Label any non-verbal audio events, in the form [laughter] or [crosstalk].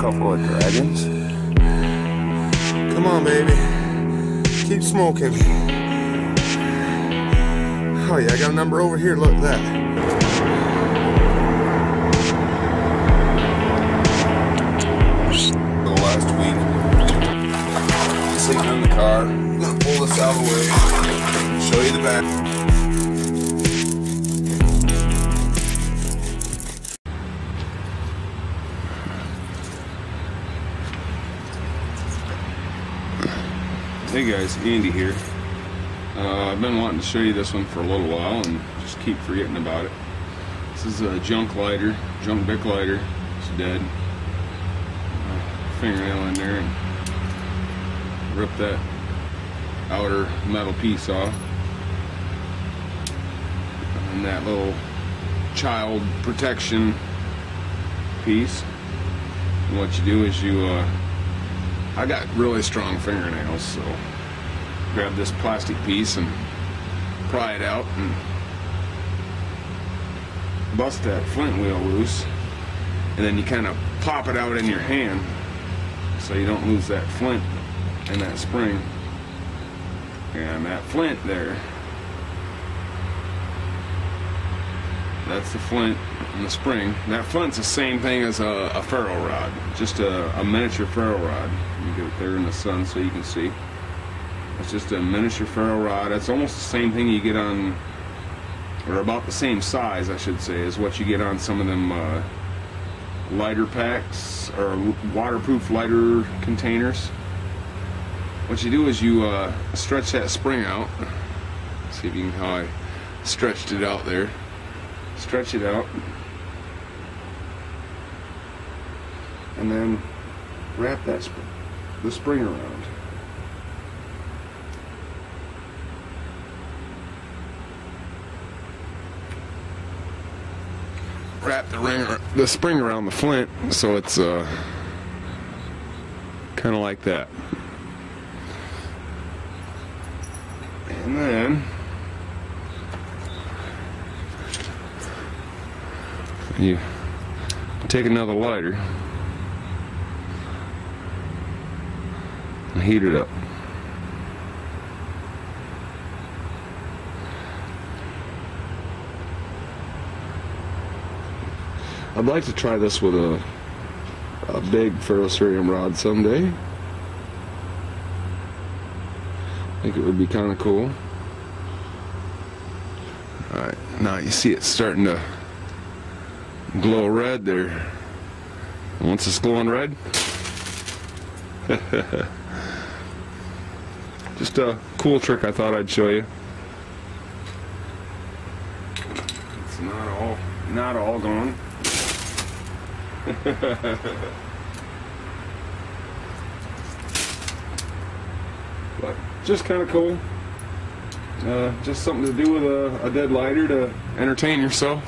couple of dragons. Come on, baby. Keep smoking. Oh yeah, I got a number over here. Look at that. The last week, sitting in the car. Gonna pull this out of the way. Show you the back. Hey guys, Andy here. Uh, I've been wanting to show you this one for a little while and just keep forgetting about it. This is a junk lighter, junk Bic lighter. It's dead. Uh, fingernail in there and rip that outer metal piece off. And that little child protection piece. And what you do is you uh, I got really strong fingernails, so grab this plastic piece and pry it out and bust that flint wheel loose. And then you kind of pop it out in your hand so you don't lose that flint and that spring. And that flint there, that's the flint and the spring. That flint's the same thing as a, a ferro rod, just a, a miniature ferro rod. You get it there in the sun so you can see. It's just a miniature ferro rod. It's almost the same thing you get on, or about the same size, I should say, as what you get on some of them uh, lighter packs or waterproof lighter containers. What you do is you uh, stretch that spring out. See if you can how I stretched it out there. Stretch it out. And then wrap that sp- the spring around. Wrap the ring, the spring around the flint, so it's uh, kind of like that. And then you take another lighter and heat it up. I'd like to try this with a a big ferrocerium rod someday. I think it would be kind of cool. Alright, now you see it's starting to glow red there. Once it's glowing red, [laughs] just a cool trick I thought I'd show you. It's not all not all gone. [laughs] but just kind of cool. Uh, just something to do with a, a dead lighter to entertain yourself.